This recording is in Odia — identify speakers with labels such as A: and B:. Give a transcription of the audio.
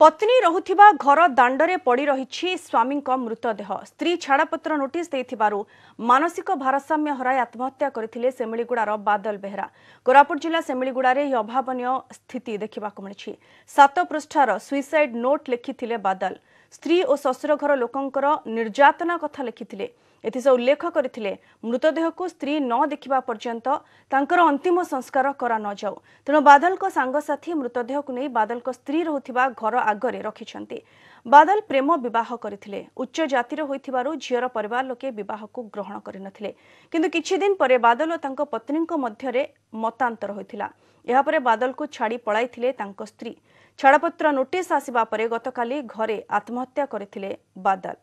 A: ପତ୍ନୀ ରହୁଥିବା ଘର ଦାଣ୍ଡରେ ପଡ଼ି ରହିଛି ସ୍ୱାମୀଙ୍କ ମୃତଦେହ। ସ୍ତ୍ରୀ ଛାଡ଼ପତ୍ର ନୋଟିସ୍ ଦେଇଥିବାରୁ ମାନସିକ ଭାରସାମ୍ୟ ହରାଇ ଆତ୍ମହତ୍ୟା କରିଥିଲେ ସେମିଳିଗୁଡ଼ାର ବାଦଲ ବେହେରା। କୋରାପୁଟ ଜିଲ୍ଲା ସେମିଳିଗୁଡ଼ାରେ ଏହି ଅଭାବନୀୟ ସ୍ଥିତି ଦେଖିବାକୁ ମିଳିଛି। ସାତ ପୃଷ୍ଠାର ସୁଇସାଇଡ୍ ନୋଟ୍ ଲେଖିଥିଲେ ବାଦଲ। ସ୍ତ୍ରୀ ଓ ଶ୍ୱଶୁର ଘର ଲୋକଙ୍କର ନିର୍ଯାତନା କଥା ଲେଖିଥିଲେ। ଏଥିସହ ଉଲ୍ଲେଖ କରିଥିଲେ ମୃତଦେହକୁ ସ୍ତ୍ରୀ ନ ଦେଖିବା ପର୍ଯ୍ୟନ୍ତ ତାଙ୍କର ଅନ୍ତିମ ସଂସ୍କାର କରା ନଯାଉ ତେଣୁ ବାଦଲଙ୍କ ସାଙ୍ଗସାଥୀ ମୃତଦେହକୁ ନେଇ ବାଦଲଙ୍କ ସ୍ତ୍ରୀ ରହୁଥିବା ଘର ଆଗରେ ରଖିଛନ୍ତି। ବାଦଲ ପ୍ରେମ ବିବାହ କରିଥିଲେ। ଉଚ୍ଚ ଜାତିର ହୋଇଥିବାରୁ ଝିଅର ପରିବାର ଲୋକେ ବିବାହକୁ ଗ୍ରହଣ କରିନଥିଲେ। କିନ୍ତୁ କିଛି ଦିନ ପରେ ବାଦଲ ଓ ତାଙ୍କ ପତ୍ନୀଙ୍କ ମଧ୍ୟରେ ମତାନ୍ତର ହୋଇଥିଲା। ଏହାପରେ ବାଦଲକୁ ଛାଡ଼ି ପଳାଇଥିଲେ ତାଙ୍କ ସ୍ତ୍ରୀ। ଛାଡ଼ପତ୍ର ନୋଟିସ୍ ଆସିବା ପରେ ଗତକାଲି ଘରେ ଆତ୍ମହତ୍ୟା କରିଥିଲେ ବାଦଲ।